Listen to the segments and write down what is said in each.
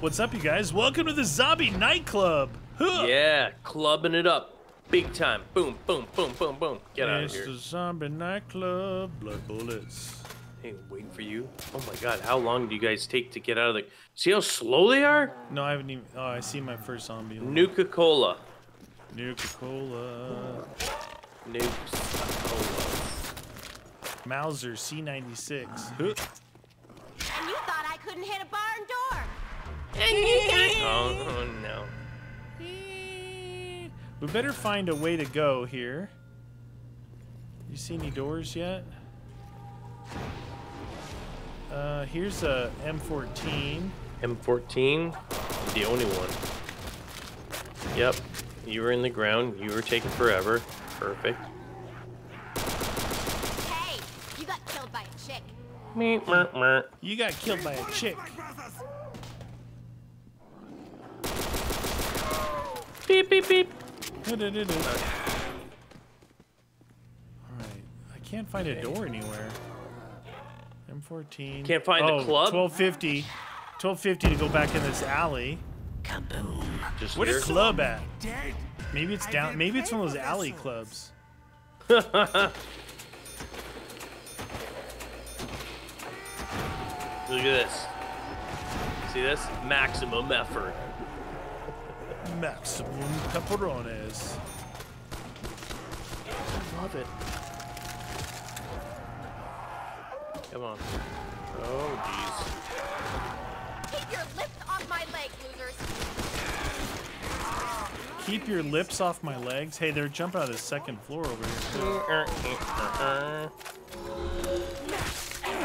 What's up, you guys? Welcome to the Zombie Nightclub. Huh. Yeah, clubbing it up. Big time. Boom, boom, boom, boom, boom. Get out of It's here. the Zombie Nightclub. Blood bullets. Hey, waiting for you. Oh my god, how long do you guys take to get out of the... See how slow they are? No, I haven't even. Oh, I see my first zombie. Nuka-Cola. Nuka-Cola. Nuka-Cola. Mauser C96. Huh. And you thought I couldn't hit a barn door. Oh, oh no. We better find a way to go here. You see any doors yet? Uh, here's a M14. M14, the only one. Yep, you were in the ground. You were taking forever. Perfect. Hey, you got killed by a chick. Meep, mer, mer. You got killed by a chick. Beep, beep, beep. Alright. I can't find a door anywhere. M14. Can't find the oh, club? 1250. 1250 to go back in this alley. Just Where here. the club at? Maybe it's down. Maybe it's one of those alley clubs. Look at this. See this? Maximum effort. Maximum pepperones. Love it. Come on. Oh, jeez. Keep your lips off my leg, losers. Keep your lips off my legs. Hey, they're jumping out of the second floor over here. Uh, uh,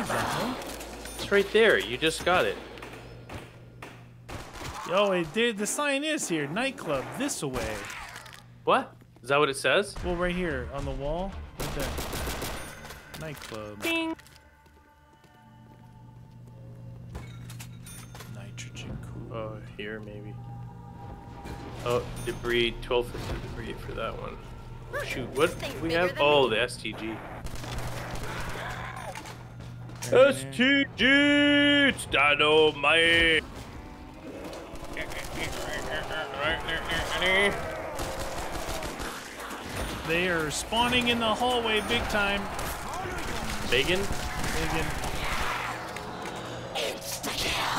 uh, too. It's right there. You just got it. Yo, it did. The sign is here. Nightclub. this way. What? Is that what it says? Well, right here on the wall. Right there. Nightclub. Ding. Nitrogen cool. Oh, here maybe. Oh, debris. 1250 debris for that one. Shoot, what do we have? Oh, the STG. STG! Dynamite! They are spawning in the hallway big time. Bacon? Big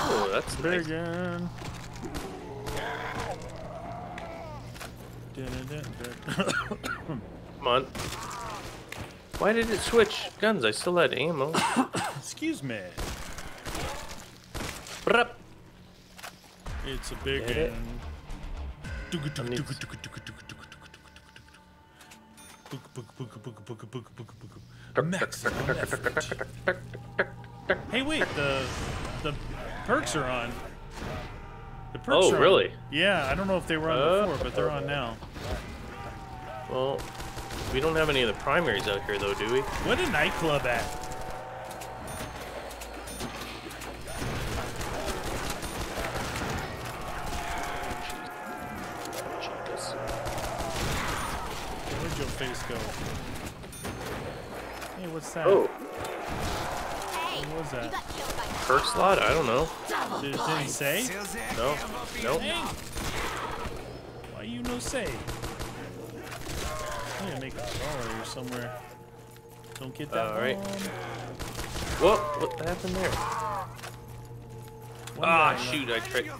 Oh, that's and nice. big and. Dun-dun-dun-dun. Come on. Why did it switch guns? I still had ammo. Excuse me. Brup. It's a big Get end. Hey, wait, the the perks are on. The perks Oh, are on. really? Yeah, I don't know if they were on Uh, before, but they're on now. Well, we don't have any of the primaries out here, though, do we? What a nightclub at? Where'd your face go? Hey, what's that? Oh, What was that? you got killed by a perk slot? I don't know. Did it didn't say? No. Nope. Hey! Why you no say? I'm gonna make a dollar here somewhere. Don't get that Alright. bomb. Whoa, what happened there? One Ah, guy shoot, I tried.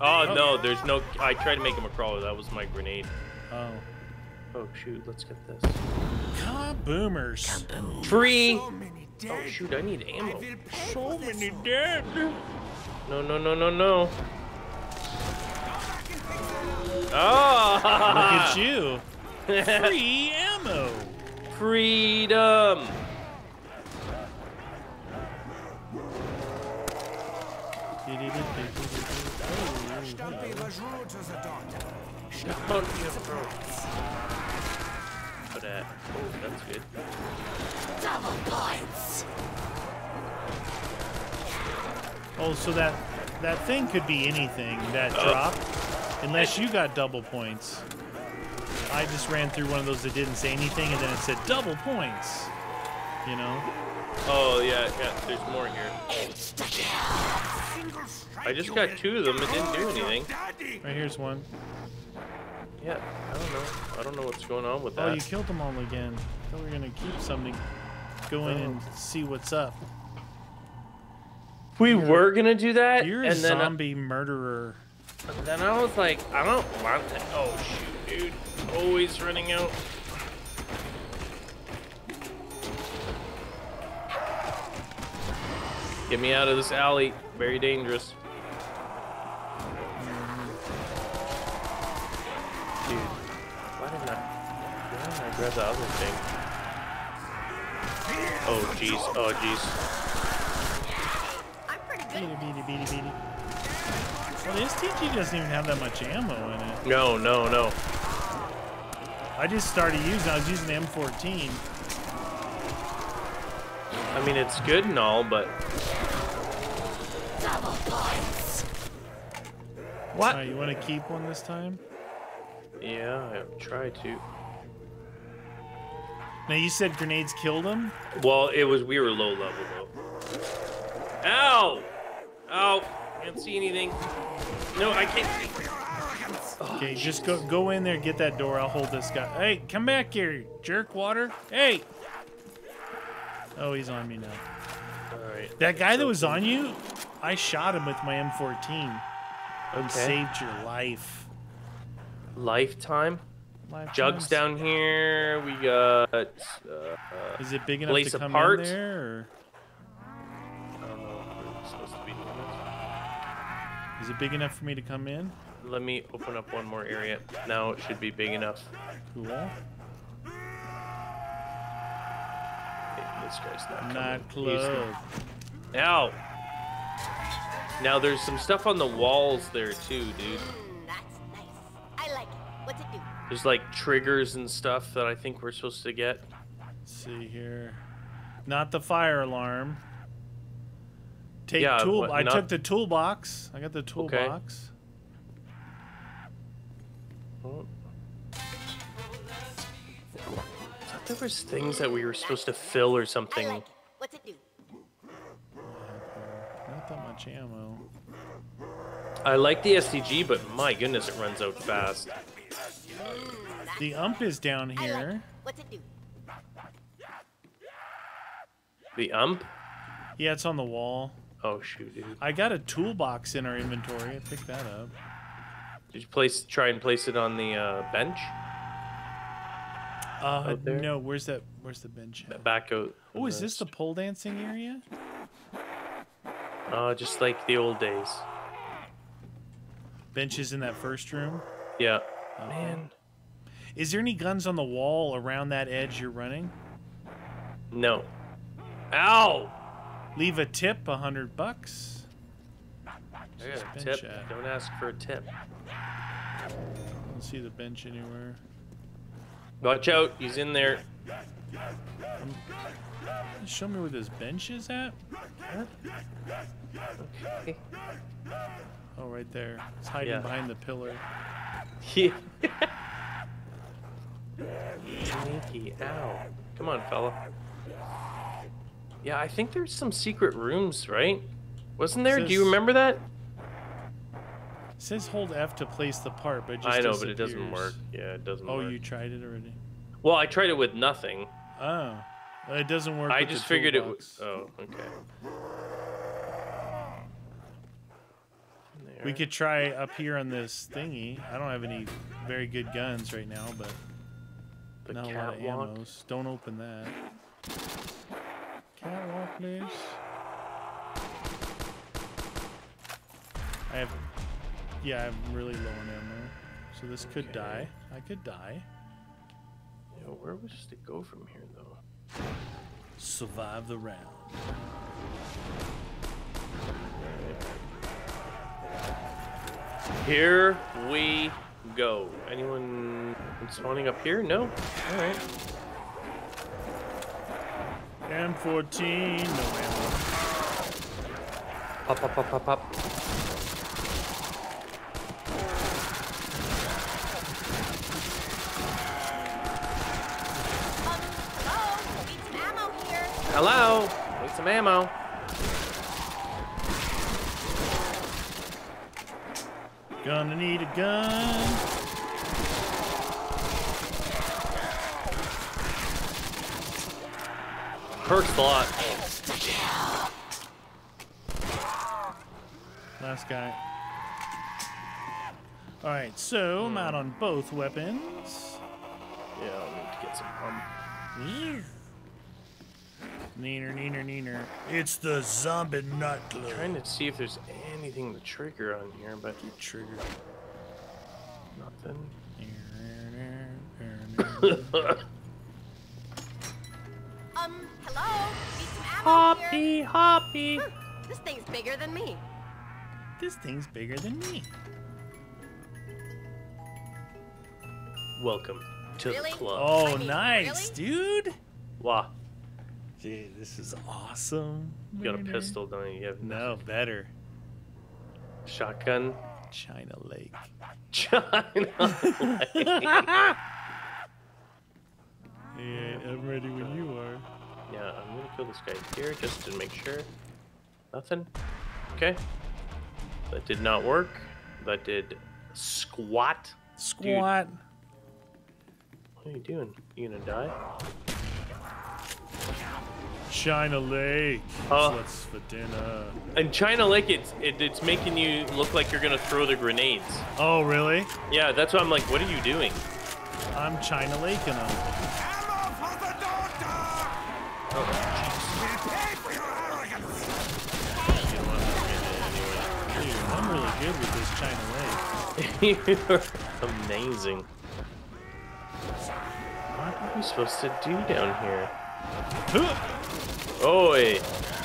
Oh, no, there's no. I tried to make him a crawler. That was my grenade. Oh. Oh, shoot, let's get this. Oh. Kaboomers. Tree! Oh, shoot, I need ammo. So many dead. No, no, no, no, no. Oh! Look at you. Free ammo. Freedom! Don't bro. For that. Oh, that's good. Oh, so that that thing could be anything. That Oh. drop, unless you got double points. I just ran through one of those that didn't say anything, and then it said double points. You know. Oh yeah, yeah. There's more here. I just got two of them. It didn't do anything. Right here's one. Yeah, I don't know. I don't know what's going on with that. Oh, you killed them all again. I Thought we were gonna keep something. Go in and Oh. see what's up. we were gonna do that, You're a and then I- zombie murderer. then I was like, I don't want that. Oh shoot, dude! Always running out. Get me out of this alley. Very dangerous. Dude, why didn't I? Why didn't I grab the other thing? Oh jeez. Oh jeez. I'm pretty good. Beady, beady, beady, beady. Well, the STG doesn't even have that much ammo in it. No, no, no. I just started using. I was using the M14. I mean, it's good and all, but what? Alright, you want to keep one this time? Yeah, I try to. Now you said grenades killed him. Well, it was we were low level though. Ow! Ow! Can't see anything. No, I can't see. Okay, just go go in there, get that door. I'll hold this guy. Hey, come back here, jerk water. Hey. Oh, he's on me now. All right. That guy that was on you, I shot him with my M14 and Okay. saved your life. Lifetime. Life Jugs down here. We got. Uh, Is it big enough Blaze to come apart. in there? Or I don't know if we're supposed to be doing is it big enough for me to come in? This. Let me open up one more area. Now it should be big enough. Cool. Okay, this guy's not coming. Not close. gonna- Ow! Now there's some stuff on the walls there too, dude. Mm, that's nice. I like it. What's it do? There's like triggers and stuff that I think we're supposed to get. Let's see here. Not the fire alarm. Take Yeah, tool. what- I took the toolbox. I got the Okay. Toolbox. Oh. I thought there was things that we were supposed to fill or something. like. What's it do? Not that much ammo. I like the STG, but my goodness, it runs out fast. The ump is down I like it. here. What's it do? The ump? Yeah, it's on the wall. Oh shoot, dude. I got a toolbox in our inventory. I picked that up. Did you place try and place it on the uh, bench? Uh, no. Where's that? Where's the bench? at? Back out. Oh, is this the pole dancing area? Uh, just like the old days. Benches in that first room. Yeah. Uh, Man, Is there any guns on the wall around that edge you're running? no. Ow! Leave a tip, a hundred bucks. I got a tip. at? Don't ask for a tip. I don't see the bench anywhere. Watch out, he's in there. Um, show me where this bench is at. Okay. Oh, right there. It's hiding Yeah. behind the pillar. Yeah. Sneaky. Ow. Come on, fella. Yeah, I think there's some secret rooms, right? Wasn't there? Do you remember that? It says hold F to place the part, but it just I know, but it doesn't work. Yeah, it doesn't Oh, work. you tried it already? Well, I tried it with nothing. Oh. It doesn't work I just figured it was. Oh, okay. We could try up here on this thingy. I don't have any very good guns right now, but the not a lot of catwalk. ammos. Don't open that. Catwalk, please. I have, yeah, I'm really low on ammo, so this could Okay. die. I could die. Yeah, where was it go from here, though? Survive the round. Here we go. Anyone spawning up here? No? Alright. M14, no ammo. Pop, pop, pop, pop, pop. Hello? Need some ammo here. Hello? some ammo. Gonna need a gun. Perks a lot. Last guy. All right, so I'm out hmm. on both weapons. Yeah, I'll need to get some pump. Neener, neener, neener. It's the zombie nightclub. Trying to see if there's anything to trigger on here, but trigger. nothing. Um, hello? Need some ammo here? Hoppy, hoppy. This thing's bigger than me. this thing's bigger than me. Welcome to Really? the club. Oh, I mean, nice, dude. Wow. Dude, this is awesome. You got a pistol, don't you? You have No, better. shotgun. China Lake. China. Yeah, I'm ready when you are. yeah, I'm gonna kill this guy here just to make sure. Nothing. Okay. That did not work. That did squat. Squat. What are you doing? You gonna die? China Lake. Uh, oh. What's for dinner? In China Lake, it's it, it's making you look like you're gonna throw the grenades. Oh, really? Yeah, that's why I'm like, what are you doing? I'm China Lake and I'm. Ammo for the daughter! Oh, We pay for your arrogance! Dude, I'm really good with this China Lake. You're amazing. What are we supposed to do down here? Oi!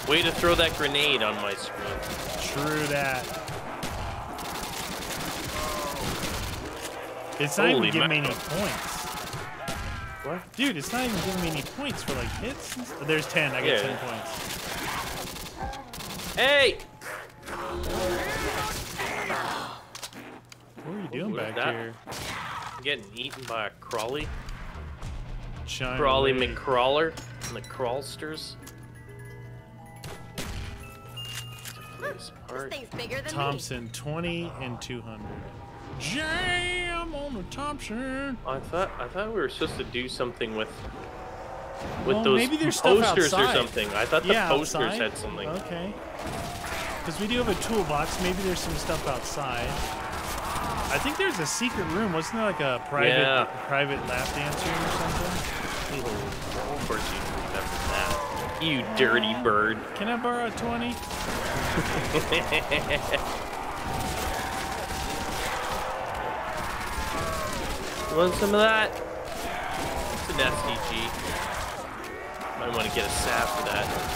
Way to throw that grenade on my screen. True that. It's not Holy even giving me any points. What? Dude, it's not even giving me any points for like hits. st- There's 10. I got Yeah. 10 points. Hey! What are you doing back that- here? I'm getting eaten by a crawly. China Crawly McCrawler and the crawlsters. Place This part. thing's bigger than Thompson, 20 and 200. Jam on the Thompson. I thought I thought we were supposed to do something with with Well, those maybe there's stuff posters or something. I thought the yeah, posters outside? had something. Okay. Because we do have a toolbox. Maybe there's some stuff outside. I think there's a secret room. Wasn't there like a private Yeah. private lap dance room or something? Mm-hmm. Of course you remember that. You dirty bird. Can I borrow a 20? Want some of that? It's an STG. Might want to get a sap for that.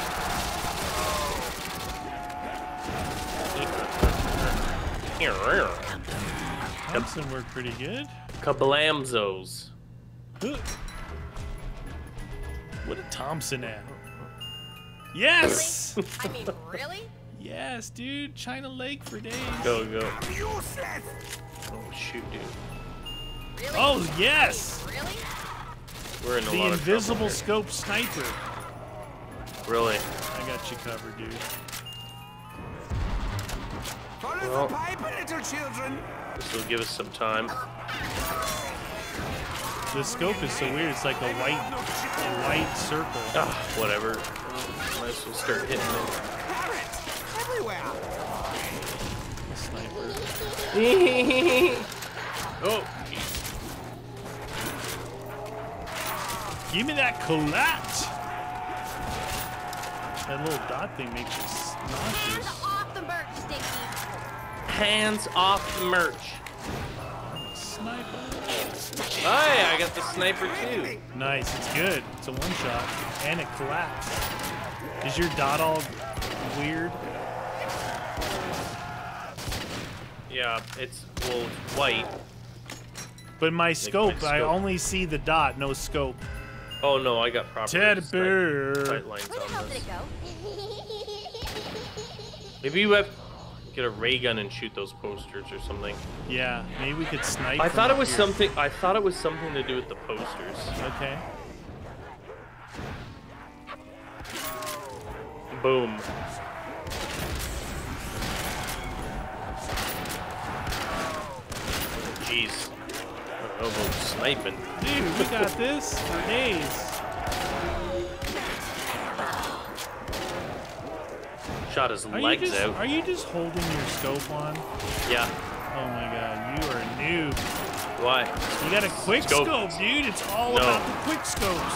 Thompson worked pretty good. Kablamzos. What a Thompson at? Yes! me. I mean, really? yes, dude. China Lake for days. Go, go. Useless! Oh, shoot, dude. Really? Oh, yes! I really? We're in a The lot of invisible scope sniper. Really? I got you covered, dude. Follow Well. the pipe, little children! This will give us some time. The scope is so weird. It's like a white, a white circle. Ah, whatever. Might as well start hitting them. oh, Give me that collapse. That little dot thing makes you Hands off the merch, Sticky. hands off the merch. Sniper. Hi, I got the sniper too. Nice. It's good. It's a one shot, and it collapsed. Is your dot all weird? Yeah, it's well, it's white. But my scope, I scope. only see the dot, no scope. Oh no, I got proper Teddy sight- bear. sight lines Where the hell on did this. it go? Maybe you have get a ray gun and shoot those posters or something. Yeah, maybe we could snipe. I thought it was here. something. I thought it was something to do with the posters. Okay. Boom. Jeez. Don't sniping. Dude, we got this for days. Shot his Are legs just, out. Are you just holding your scope on? Yeah. Oh my god, you are a noob. Why? You got a quick Scope. scope, dude. It's all No. about the quick scopes.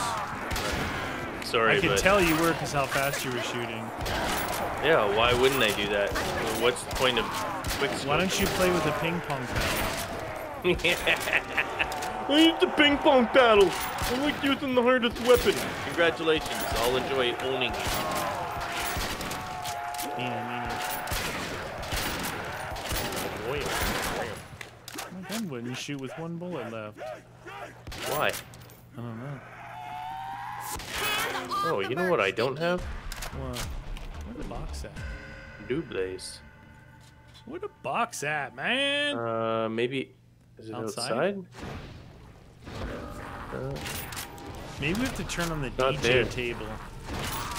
Sorry, I could but tell you were because how fast you were shooting. yeah. Why wouldn't I do that? What's the point of quick Why don't you play with a ping pong paddle? I use the ping pong paddle. I like using the hardest weapon. Congratulations. I'll enjoy owning you. Yeah, Then wouldn't shoot with one bullet left? Why? I don't know. Oh, you know what I don't have? What? Where the box at? Doubles. Where the box at, man? Uh, maybe. Is it Outside? outside? Uh, Maybe we have to turn on the DJ there. table.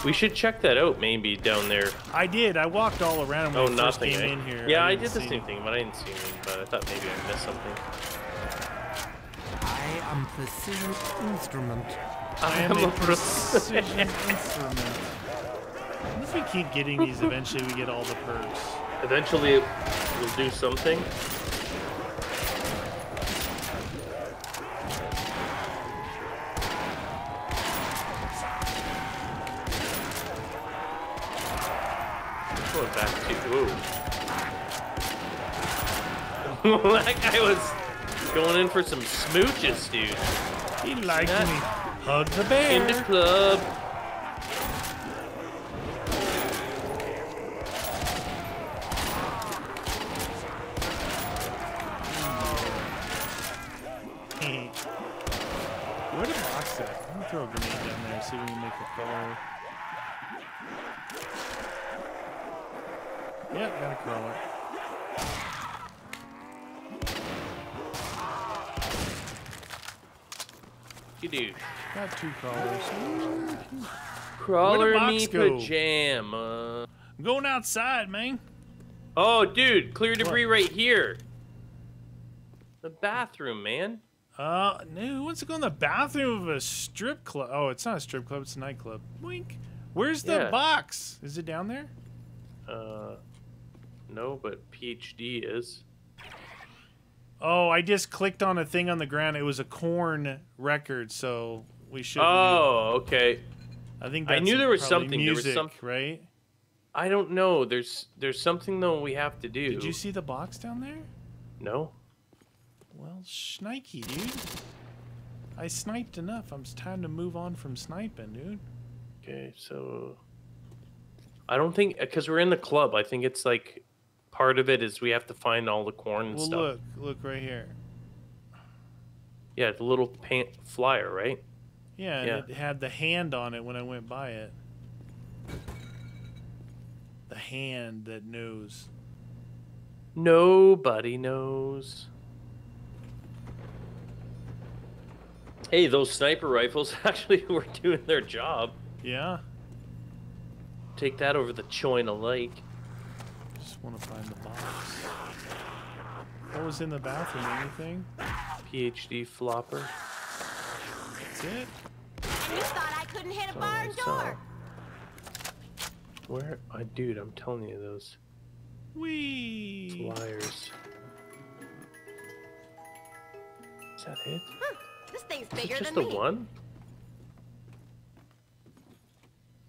we should check that out. Maybe down there. I did. I walked all around when Oh, we first nothing. came eh? in here. Yeah, I, didn't did the see same thing, but I didn't see anything. But I thought maybe I missed something. I am precision instrument. I am I'm a a precision instrument. What if we keep getting these? Eventually, we get all the perks. Eventually, it will do something. Going back to whoa. that guy was going in for some smooches, dude. He liked That- me. Hug the In the club. Where the box at? I'm gonna throw a grenade down there, see if we can make a crawler. Yeah, got a crawler. You do. Got two crawlers. Crawler box me go? pajama. I'm going outside, man. Oh, dude, clear debris right here. The bathroom, man. Uh, no, who wants to go in the bathroom of a strip club? Oh, it's not a strip club, it's a nightclub. Wink. Where's the Yeah. box? Is it down there? Uh, no, but PhD is. Oh, I just clicked on a thing on the ground. It was a corn record, so we should. Oh, okay. I think I knew there was something. There was Music, some- right? I don't know. There's there's something though we have to do. Did you see the box down there? No. Well, shnikey, dude. I sniped enough. I'm time to move on from sniping, dude. Okay, so I don't think because we're in the club. I think it's like part of it is we have to find all the corn and Well, stuff. look, look right here. Yeah, the little paint flyer, right? Yeah, and Yeah. it had the hand on it when I went by it. The hand that knows. Nobody knows. Hey, those sniper rifles actually were doing their job. Yeah, Take that over the Choina Lake. Just want to find the box. What was in the bathroom? Anything? PhD flopper. That's it. And you thought I couldn't hit a barn door. Where? I dude, I'm telling you those Wee. flyers. Is that it? This thing's Is it bigger just than the one?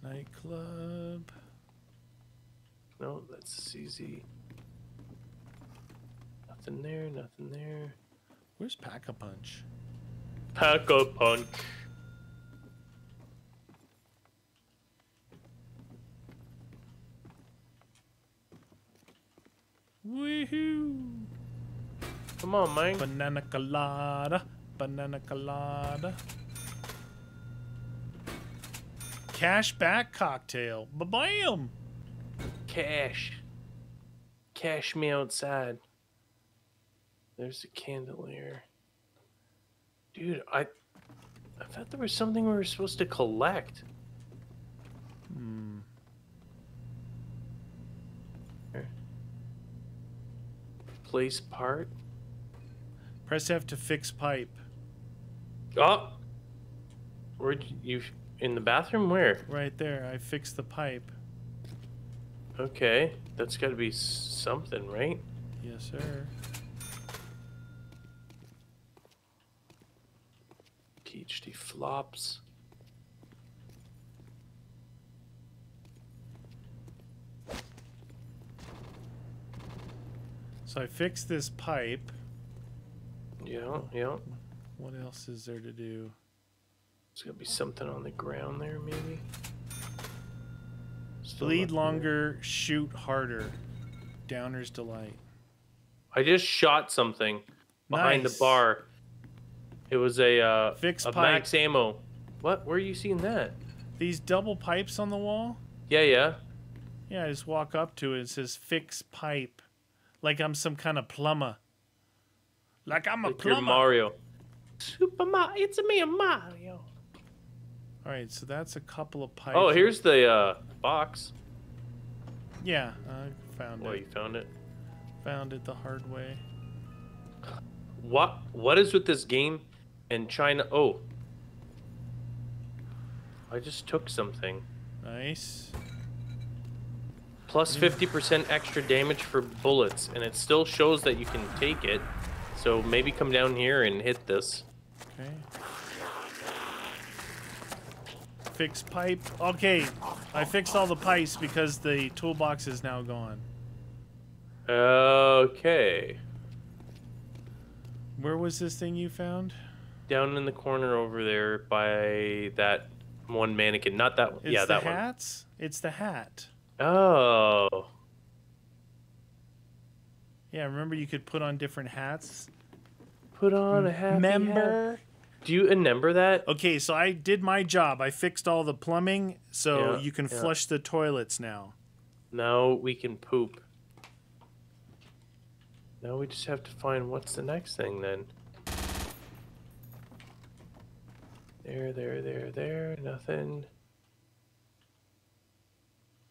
Nightclub. No, that's CZ. Nothing there, nothing there. Where's Pack a Punch? Pack a punch. Woohoo! Come on, man. Banana colada. Banana colada. Cashback cocktail. Ba bam! Cash. Cash me outside. There's a candelier. Dude, I I thought there was something we were supposed to collect. Hmm. Here. Place part. Press F to fix pipe. Oh. Where'd you in the bathroom? Where? Right there. I fixed the pipe. Okay, that's got to be something, right? Yes, sir. PhD flops. So I fixed this pipe. Yeah, yeah. What else is there to do? There's got to be something on the ground there, maybe. Still Bleed nothing longer, shoot harder. Downer's delight. I just shot something behind Nice. the bar. It was a uh, Fix a pipe. max ammo. What? Where are you seeing that? These double pipes on the wall? Yeah, yeah. Yeah, I just walk up to it. It says fix pipe. Like I'm some kind of plumber. Like I'm a Like you're plumber. Mario. Super Mario. It's a me, Mario. All right, so that's a couple of pipes. Oh, here's the uh, box. Yeah, I found Well, it. you found it. Found it the hard way. What? What is with this game and China? Oh, I just took something. Nice. Plus 50% extra damage for bullets, and it still shows that you can take it. So maybe come down here and hit this. Okay. Fix pipe. Okay, I fixed all the pipes because the toolbox is now gone. Okay. Where was this thing you found? Down in the corner over there by that one mannequin. Not that one. It's Yeah, that one. hats? It's the hat. Oh. Yeah, remember you could put on different hats? Put on a hat. Remember? Do you remember that? Okay, so I did my job. I fixed all the plumbing, so Yeah, you can yeah. flush the toilets now. Now we can poop. Now we just have to find what's the next thing then. There, there, there, there. Nothing.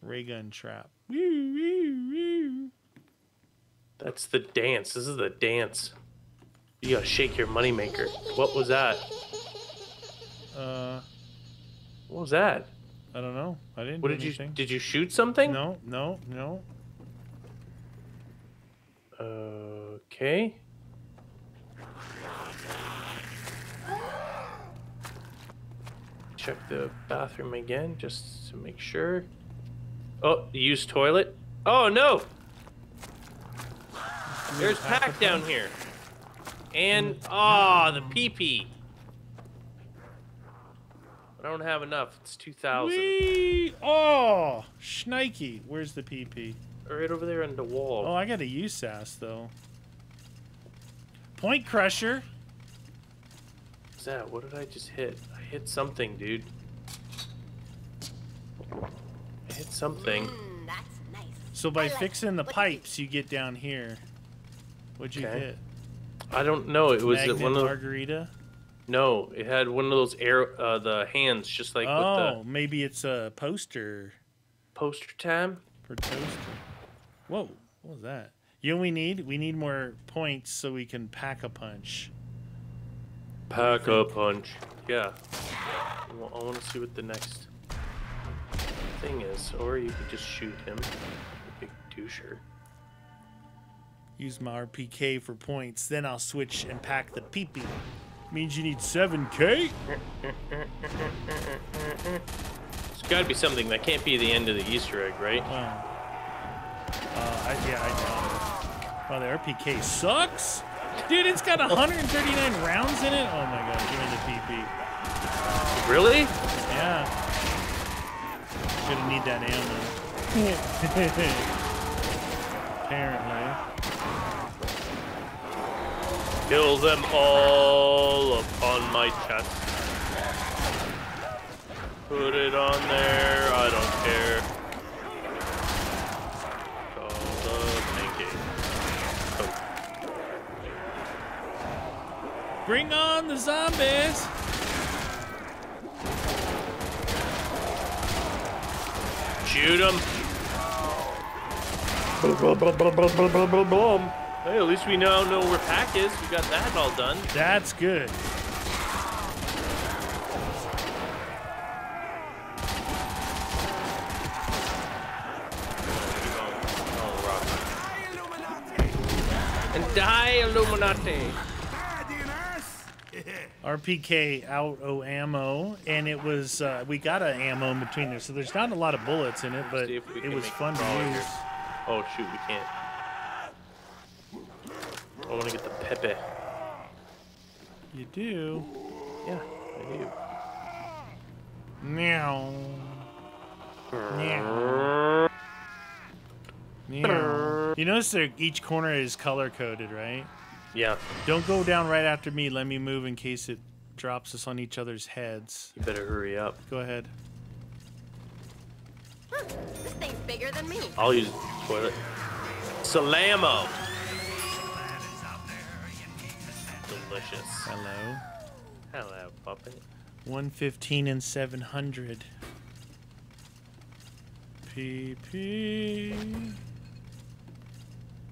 Ray gun trap. Woo, woo, woo. That's the dance. This is the dance. You gotta shake your moneymaker. What was that? Uh, What was that? I don't know. I didn't What do did you anything. did you shoot something? No, no, no. Okay. Check the bathroom again just to make sure. Oh, use toilet. Oh no! There's pack down here. And ah, the pee pee. I don't have enough. It's two thousand. Wee! Oh, shnikey. Where's the PP? Right over there on the wall. Oh, I got a USAS though. Point crusher. What's that? What did I just hit? I hit something, dude. I hit something. Mm, that's nice. So by like fixing the what you pipes, you get down here. What'd you Okay. hit? I don't know. It was Magnet one of the, margarita. no. It had one of those air uh, the hands, just like with oh, the maybe it's a poster poster time. for toaster. Whoa, what was that? You know what we need? We need more points so we can pack a punch. Pack a punch. Yeah. I want to see what the next thing is, or you could just shoot him. Big doucher. Use my RPK for points, then I'll switch and pack the PP. Means you need 7k? It's got to be something that can't be the end of the Easter egg, right? Wow. Uh, I, yeah, I know. Wow, the RPK sucks? Dude, it's got 139 rounds in it? Oh my god, give me the PP. Really? Yeah. Gonna need that ammo. Apparently. Kill them all upon my chest. Put it on there, I don't care. Call the pancake. Oh, Bring on the zombies! shoot him! Hey, at least we now know where Pack is. We got that all done. That's good. And die, Illuminati. RPK out o ammo, and it was uh, we got an ammo in between there, so there's not a lot of bullets in it, but See if we it was fun to use. Oh shoot, we can't. I want to get the Pepe. You do. Yeah, I do. Meow. Meow. Meow. You notice that each corner is color coded, right? Yeah, Don't go down right after me. Let me move in case it drops us on each other's heads. you better hurry up. Go ahead. Huh, this thing's bigger than me. I'll use the toilet. Salamo. Delicious. Hello. Hello, puppet. 115 and 700. PP.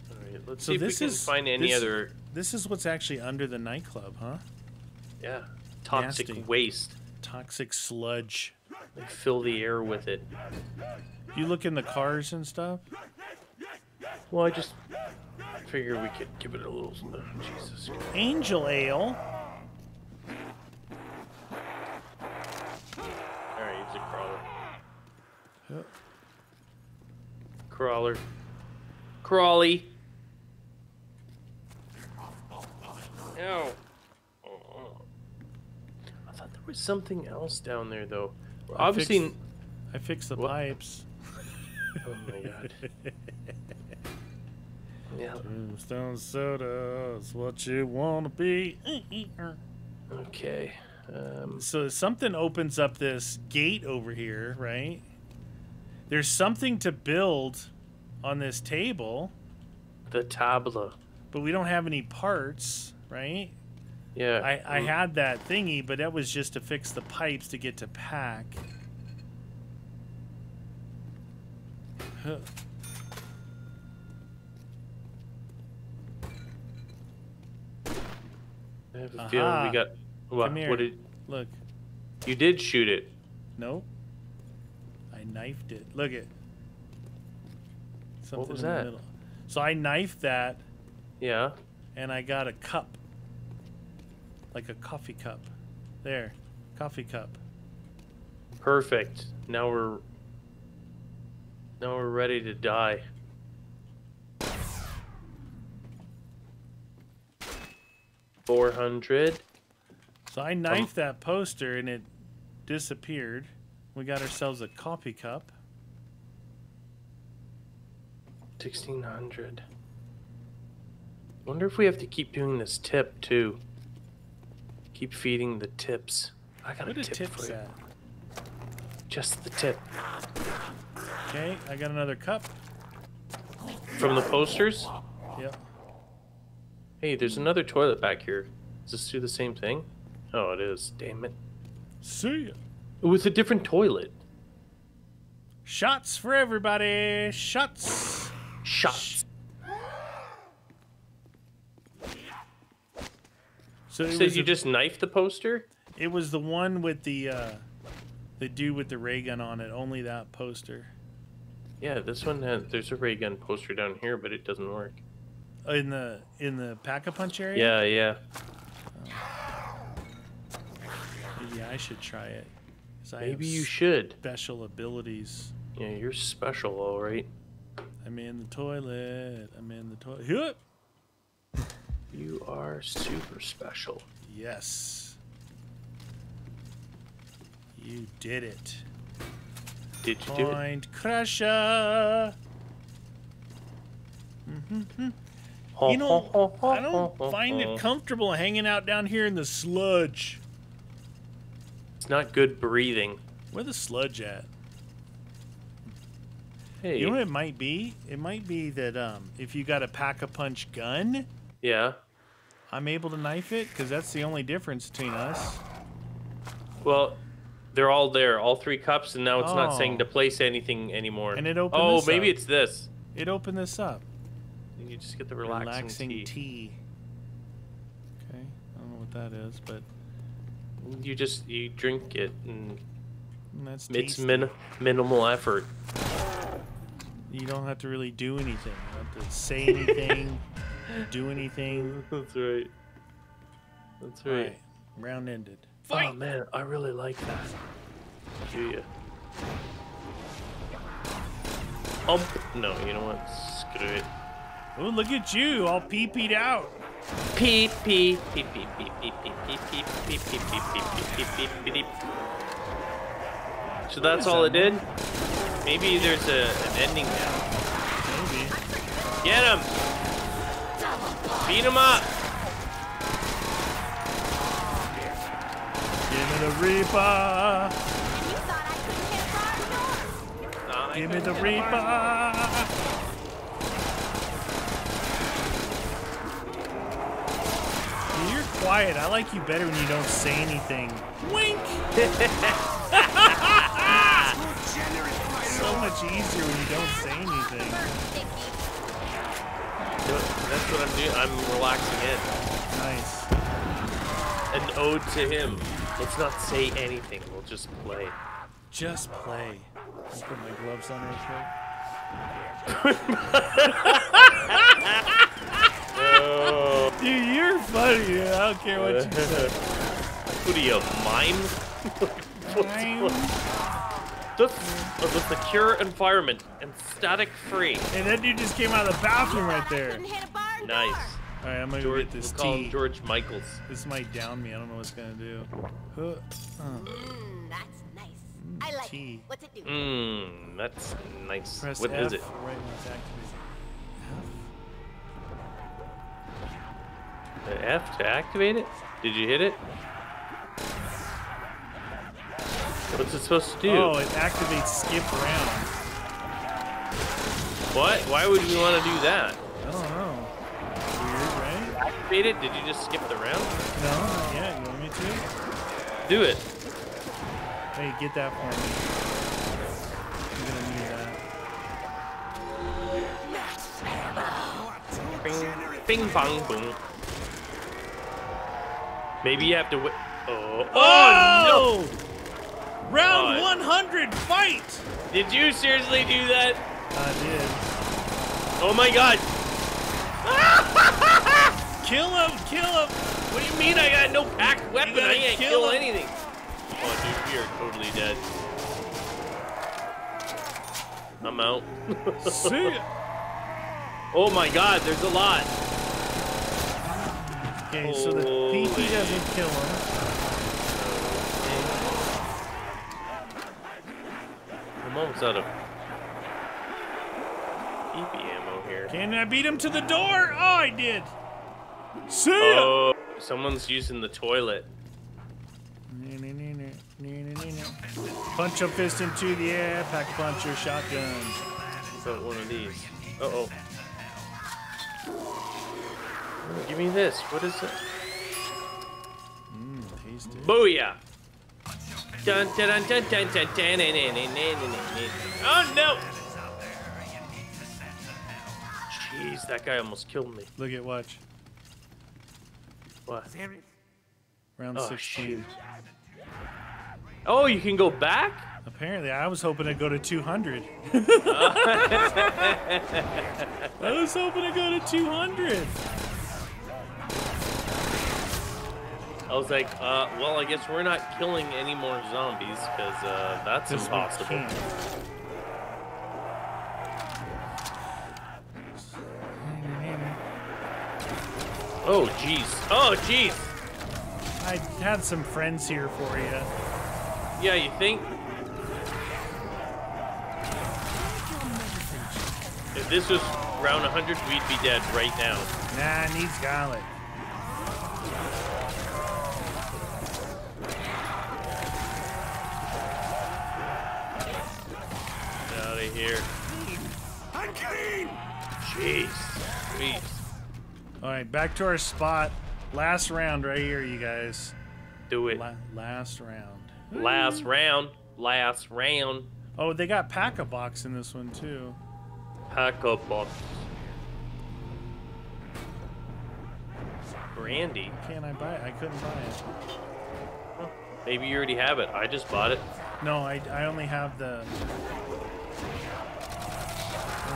All right, let's So see if we this can is- find any this- other. This is what's actually under the nightclub, huh? Yeah, toxic Nasty. waste. Toxic sludge. They fill the air with it. You look in the cars and stuff? Well, I just figured we could give it a little. Oh, Jesus. Angel Ale. All right, use a crawler. Yep. Crawler. Crawly. Ow. Oh, oh. I thought there was something else down there, though. I Obviously. fixed- I fixed the What? pipes. Oh my god. yeah. Tombstone soda is what you want to be. Okay. Um, So something opens up this gate over here, right? There's something to build on this table, the tabla. but we don't have any parts, right? Yeah. I, I mm, had that thingy, but that was just to fix the pipes to get to pack. Huh. I have a feeling we got. What? Come here. What did Look, you did shoot it? No. I knifed it. Look it. Something was in the that? middle. So I knifed that, Yeah. and I got a cup, like a coffee cup. There, coffee cup. Perfect. Now we're. Now we're ready to die. Four hundred. So I knifed that poster, and it disappeared. We got ourselves a coffee cup. Sixteen hundred. Wonder if we have to keep doing this tip too. Keep feeding the tips. I got What a tip for you. at? Just the tip. Okay, I got another cup. From the posters? Yep. Hey, there's another toilet back here. Does this do the same thing? Oh, it is. Damn it. See ya. was a different toilet. Shots for everybody. Shots. Shots. So You said you the- just knifed the poster? it was the one with the uh, the dude with the ray gun on it. Only that poster Yeah, this one has, there's a ray gun poster down here, but it doesn't work. In the in the pack a punch area. Yeah, yeah. Maybe I should try it. Maybe you should. special abilities. Yeah, you're special, all right. I'm in the toilet. I'm in the toilet. You are super special. Yes. You did it. Did you do it? Point Crusher. You know, I don't find it comfortable hanging out down here in the sludge. It's not good breathing. Where the sludge at? Hey. You know what it might be? It might be that um, if you got a pack a punch gun, yeah. I'm able to knife it because that's the only difference between us. Well, they're all there, all three cups, and now it's not saying Oh. to place anything anymore. And it opened Oh, maybe up. it's this. It opened this up. You just get the relaxing, Relaxing tea. tea. Okay, I don't know what that is, but You just you drink it, and that's it's min- minimal effort. You don't have to really do anything. You don't have to say anything, do anything. That's right. That's All right. right, round ended. Oh man, I really like that. Do you? Ump. No, you know what? Screw it. Oh, look at you, all pee-peed out. Peep peep peep peep peep peep peep peep peep peep peep peep peep peep peep peep peep. So that's all it did. Maybe there's a an ending now. Maybe. Get him! Beat him up! Give me the Reaper. And you thought I couldn't hit a barn door. Nah, I Give me the couldn't get a bar. Reaper. Dude, You're quiet. I like you better when you don't say anything. Wink. so much easier when you don't say anything. That's what I'm doing. I'm relaxing in. Nice. An ode to him. Let's not say anything. We'll just play. Just play. I'll put my gloves on real quick. Dude, you're funny. Dude. I don't care what you say. What are you, a mime? I'm- The, uh, the secure environment and static free. Hey, that dude just came out of the bathroom right there. couldn't hit a barn Nice. All right, I'm gonna go get this we'll call tea. him George Michaels. This might down me. I don't know what's gonna do. Huh. Oh, Mmm, that's nice. I like tea. it. What's it do? Mmm, that's nice. press What F is it? right F to activate it? Did you hit it? What's it supposed to do? Oh, it activates skip round. What? Why would we want to do that? I don't know. Weird, right? Activate it? Did you just skip the round? No, not yet. You want me to? Do it. Hey, get that for me. I'm gonna need that. Bing, bing, bong, boom. Maybe you have to wait. Oh, oh, Oh! Round Oh, 100, fight! Did you seriously do that? I did. Oh my god! Kill him! Kill him! What do you mean I got no packed weapon? I can't kill kill, anything. Oh, dude, we are totally dead. I'm out. See ya. oh my god, there's a lot. Okay, so the oh. Holy. PP doesn't kill him. I'm almost out of PP ammo here. Can I beat him to the door? Oh, I did. See ya. Oh, someone's using the toilet. Punch a fist into the air, pack a punch your shotgun. Got one of these. Uh oh. Give me this. What is it? Booyah! Dun, dun, dun, dun, dun, dun, Oh no! Jeez, that guy almost killed me. Look at watch. What? Round oh, 16. Shoot. Oh, you can go back? Apparently, I was hoping to go to 200. I was hoping to go to 200. I was like, uh, well, I guess we're not killing any more zombies because uh, that's impossible. Oh, jeez. Oh, jeez. I had some friends here for you. Yeah, you think? If this was round 100, we'd be dead right now. Nah, needs garlic. Jeez. Jeez. All right, back to our spot. Last round right here, you guys. Do it. La- last round. Last round. Last round. Oh, they got pack a box in this one too. Pack a box. brandy. Can I buy it? I couldn't buy it. Maybe you already have it. I just bought it. No, I, I only have the.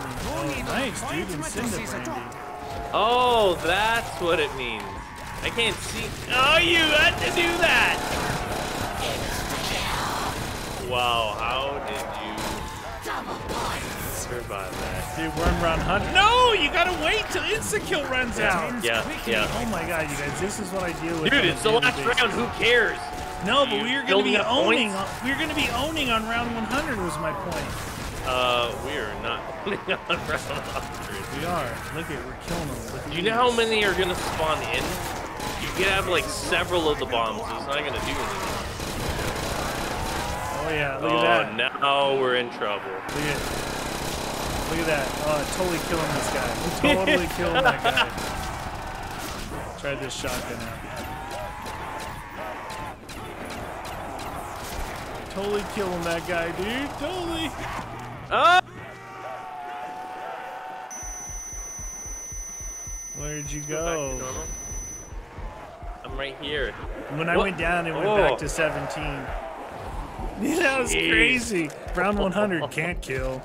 Oh, nice, dude. Oh, that's what it means. I can't see. Oh, you had to do that. Wow, how did you survive that? Dude, we're in round 100. No, you gotta wait till insta kill runs out. Yeah, yeah. Oh my god, you guys, this is what I deal with. Dude, it's the last basis. round. Who cares? No, but You we are gonna be owning. On, we were gonna be owning on round 100. Was my point. Uh, we are not on round 100. We are. Look at, we're killing them. Look Do you know how many are gonna spawn in? You could have like several of the bombs. It's not gonna do anything. Oh yeah, look oh, at that. now we're in trouble. Look at. Look at that. Oh, totally killing this guy. Totally killing that guy. Try this shotgun out. Totally killing that guy, dude. Totally. Ah! Where'd you go? I'm right here. When I What? went down, it went Oh. back to 17. Yeah, that was Jeez. crazy. Round 100 can't kill.